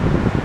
Thank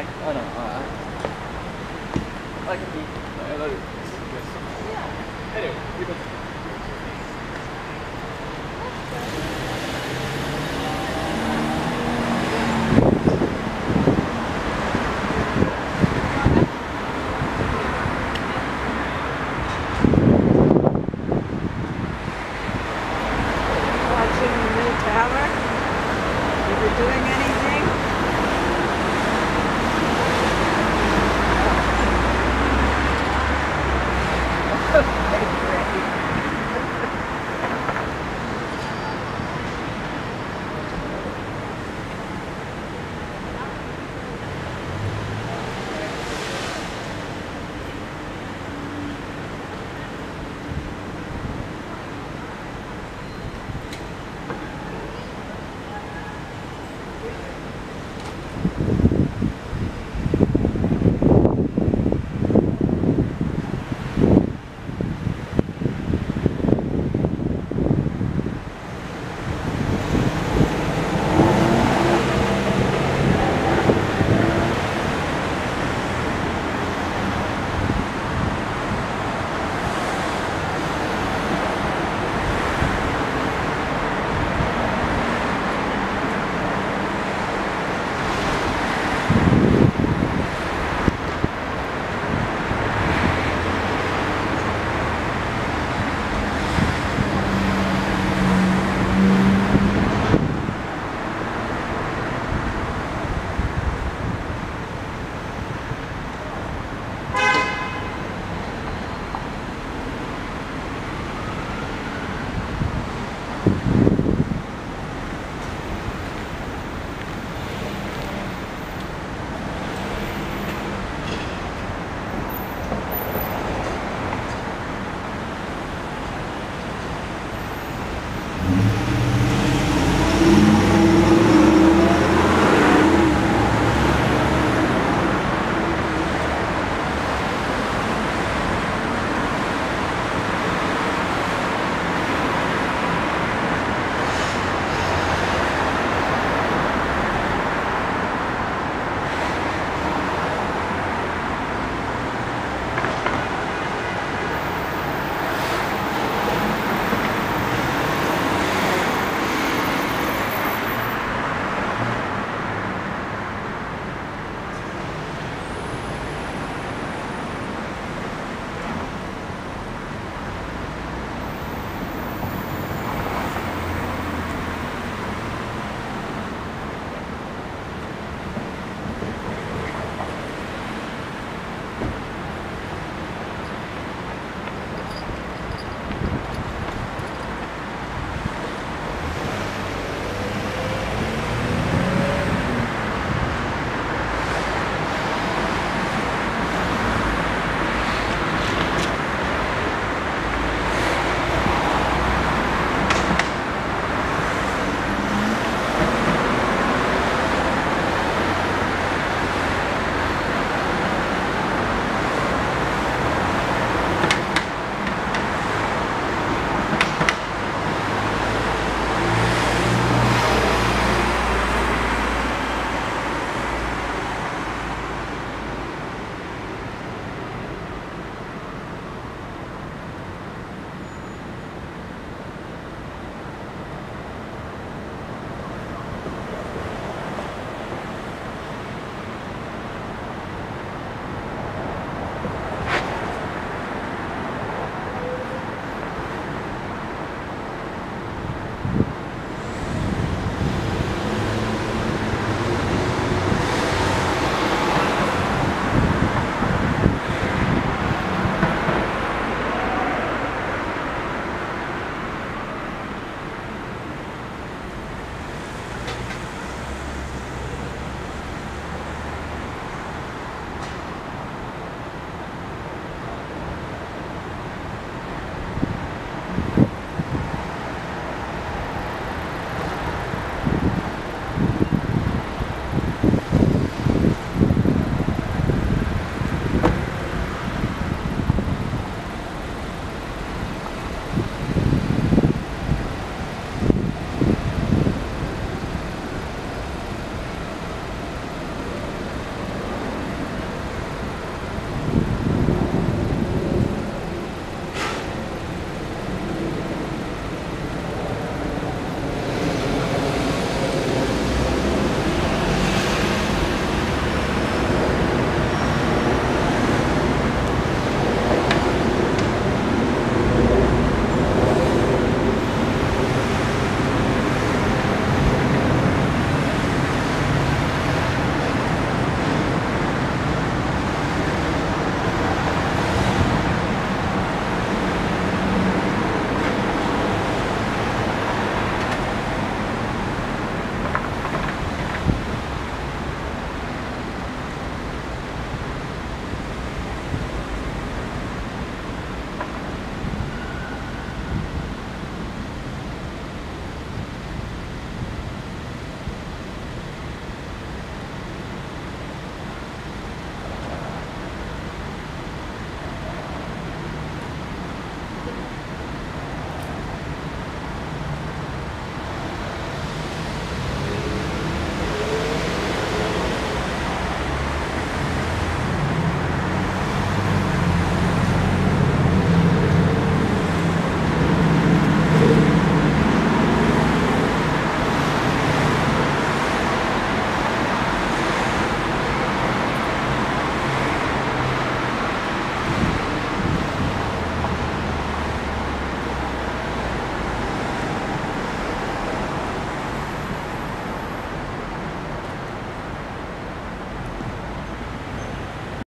like, ano, ah,